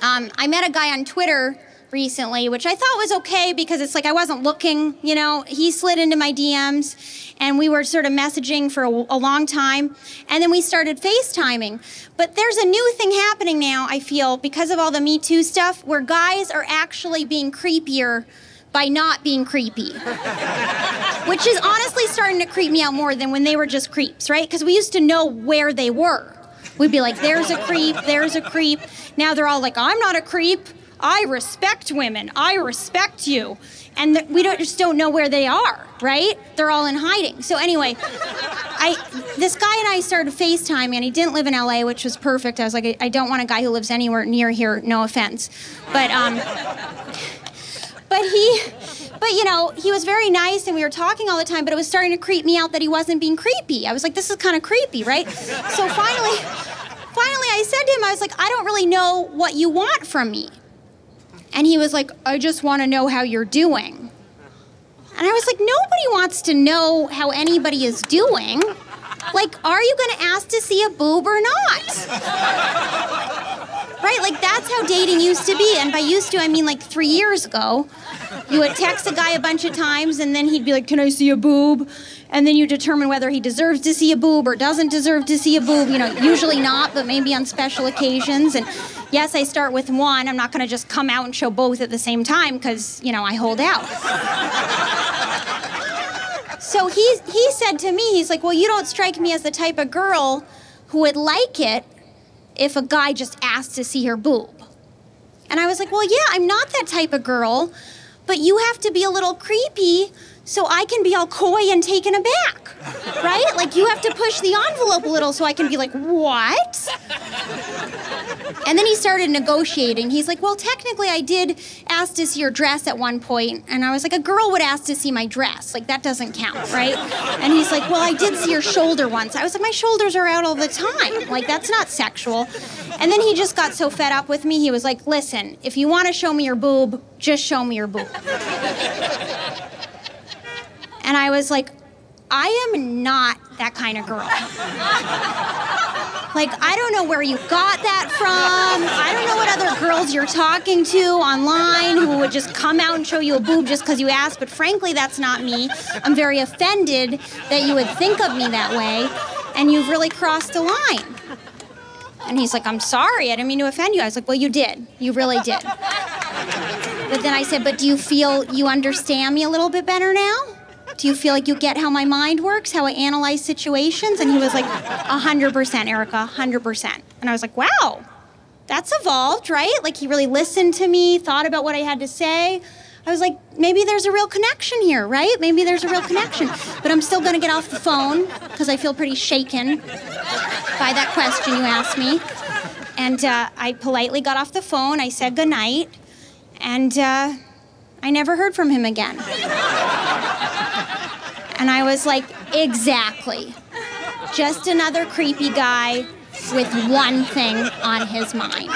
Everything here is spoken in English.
Um, I met a guy on Twitter recently, which I thought was okay because it's like I wasn't looking, you know. He slid into my DMs and we were sort of messaging for a, a, long time. And then we started FaceTiming. But there's a new thing happening now, I feel, because of all the Me Too stuff, where guys are actually being creepier by not being creepy. Which is honestly starting to creep me out more than when they were just creeps, right? Because we used to know where they were. We'd be like, there's a creep, there's a creep. Now they're all like, I'm not a creep. I respect women. I respect you. And we don't, just don't know where they are, right? They're all in hiding. So anyway, I this guy and I started FaceTime, and he didn't live in LA, which was perfect. I was like, I, I don't want a guy who lives anywhere near here. No offense, but um, but he, but you know, he was very nice, and we were talking all the time. But it was starting to creep me out that he wasn't being creepy. I was like, this is kind of creepy, right? So finally, finally, I said to him, I was like, I don't really know what you want from me. And he was like, I just want to know how you're doing. And I was like, nobody wants to know how anybody is doing. Like, are you going to ask to see a boob or not? right? Like, that's how dating used to be. And by used to, I mean like three years ago. You would text a guy a bunch of times, and then he'd be like, Can I see a boob? And then you determine whether he deserves to see a boob or doesn't deserve to see a boob. You know, usually not, but maybe on special occasions. And yes, I start with one. I'm not going to just come out and show both at the same time because, you know, I hold out. so he, he said to me, he's like, Well, you don't strike me as the type of girl who would like it if a guy just asked to see her boob. And I was like, Well, yeah, I'm not that type of girl but you have to be a little creepy so I can be all coy and taken aback, right? Like you have to push the envelope a little so I can be like, what? And then he started negotiating. He's like, well, technically, I did ask to see your dress at one point, and I was like, a girl would ask to see my dress. Like that doesn't count, right? And he's like, well, I did see your shoulder once. I was like, my shoulders are out all the time. Like that's not sexual. And then he just got so fed up with me. He was like, listen, if you want to show me your boob, just show me your boob. And I was like, I am not that kind of girl. Like, I don't know where you got that from. I don't know what other girls you're talking to online who would just come out and show you a boob just because you asked, but frankly, that's not me. I'm very offended that you would think of me that way, and you've really crossed a line. And he's like, I'm sorry, I didn't mean to offend you. I was like, Well, you did. You really did. But then I said, But do you feel you understand me a little bit better now? Do you feel like you get how my mind works, how I analyze situations? And he was like, 100%, Erica, 100%. And I was like, wow, that's evolved, right? Like he really listened to me, thought about what I had to say. I was like, maybe there's a real connection here, right? Maybe there's a real connection. But I'm still gonna get off the phone because I feel pretty shaken by that question you asked me. And uh, I politely got off the phone. I said goodnight. And uh, I never heard from him again. And I was like, exactly. Just another creepy guy with one thing on his mind.